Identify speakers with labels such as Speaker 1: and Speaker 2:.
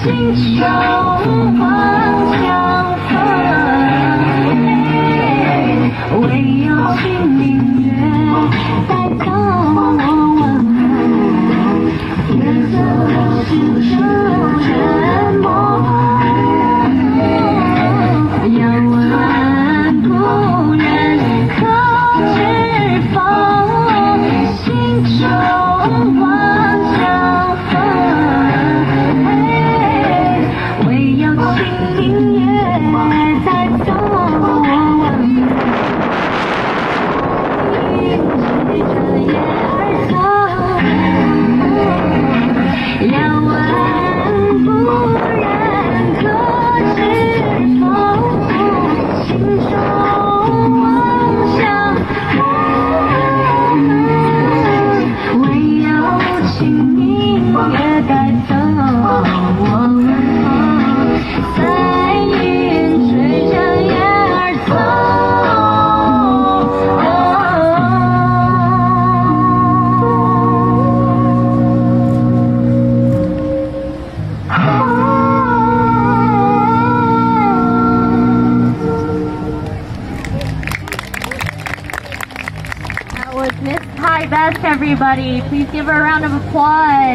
Speaker 1: 心手望相逢，唯有清明月带走我温暖，月色是旧人 Miss Ty Best, everybody. Please give her a round of applause.